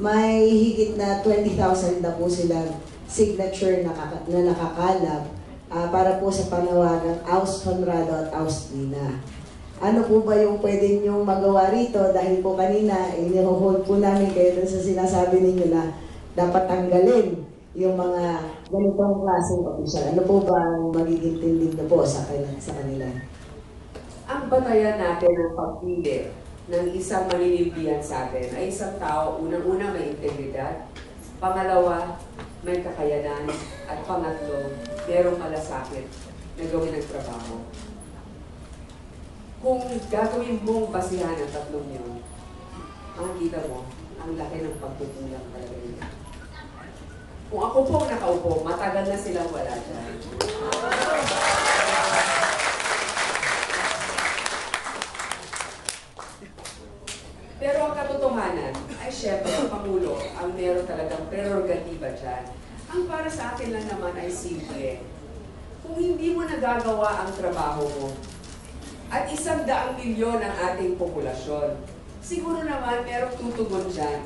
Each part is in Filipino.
may higit na 20,000 na po silang signature na, na nakakalap ah, para po sa panawagang Aus Conrado at Aus Nina. Ano po ba yung pwede niyong magawa rito? Dahil po kanina, inihold po namin kayo sa sinasabi ninyo na dapat tanggalin yung mga ganitong klaseng official. Ano po ba ang magiging tindig na po sa kanila? Sa kanila? Ang batayan natin ng pagpili ng isang maninimbihan sa atin ay isang tao, unang-una may integridad, pangalawa, may kakayanan, at pangatlo, merong malasakit na gawin ang trabaho. Kung gagawin mong basihan ang tatlong yun, makikita mo, ang laki ng pagkukulang talaga nila. Kung ako po nakaupo, matagal na silang wala dyan. Pero ang syempre ang Pangulo ang meron talagang prerogatiba dyan. Ang para sa akin lang naman ay simple. Kung hindi mo nagagawa ang trabaho mo, at isang daang milyon ang ating populasyon, siguro naman merong tutugon dyan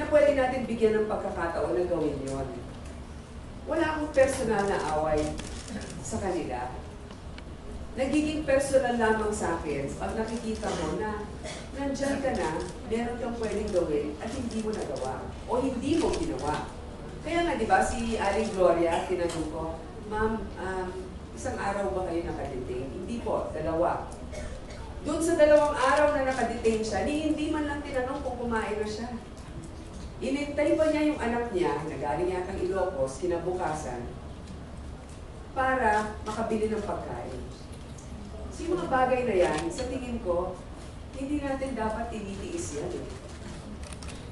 na pwede natin bigyan ng pagkakataon na gawin yon. Wala akong personal na away sa kanila nagiging personal lamang sa akin pag nakikita mo na nandyan ka na, meron kang pwedeng gawin at hindi mo nagawa o hindi mo ginawa. Kaya nga, di ba, si Aling Gloria, tinanong ko, Ma'am, um, isang araw ba kayo nakadetain? Hindi po, dalawa. Doon sa dalawang araw na nakadetain siya, ni hindi man lang tinanong kung kumain na siya. Inintay pa niya yung anak niya, na galing yatang Ilocos, kinabukasan, para makabili ng pagkain. So yung mga bagay na yan, sa tingin ko, hindi natin dapat tinitiis yan eh.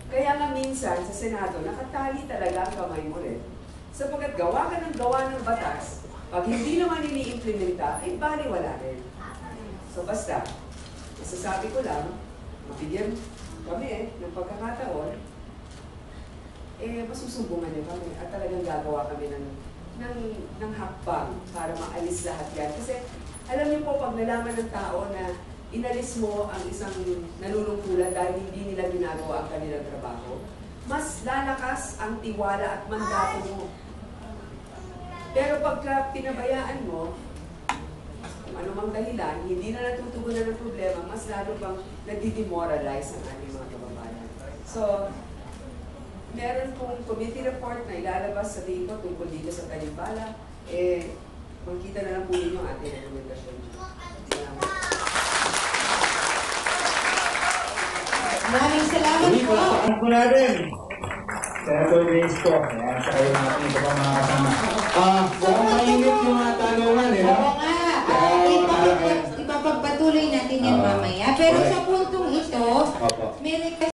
Kaya nga minsan sa Senado, nakatali talaga ang kamay mo rin. Sapagkat gawa ka ng gawa ng batas, pag hindi naman ini-implementa, ay baliwala rin. So basta, masasabi ko lang, mabigyan kami eh, ng pagkakataon, eh masusumbungan niyo kami at talagang gagawa kami ng ng, ng hakbang para maalis lahat yan. Kasi alam niyo po, pag nalaman ng tao na inalis mo ang isang nanunungkulan dahil hindi nila ginagawa ang kanilang trabaho, mas lalakas ang tiwala at mandato mo. Pero pagka pinabayaan mo, kung ano mang dahilan, hindi na natutugunan ng problema, mas lalo pang nagdi-demoralize ang ating mga kababayan. So, meron pong committee report na ilalabas sa ko tungkol dito sa Talimbala, eh, makikita na lang po ninyo ang ating rekomendasyon. Salamat. Maraming salamat po. palakpakan po natin. Senator Vince po. Ayan, sa kayo natin ito pa mga kasama. Ah, mukhang mainit yung mga tanungan eh. Oo nga. Ah, ipapag- ipapagpatuloy natin yan Oo. mamaya. Pero sa puntong ito, may request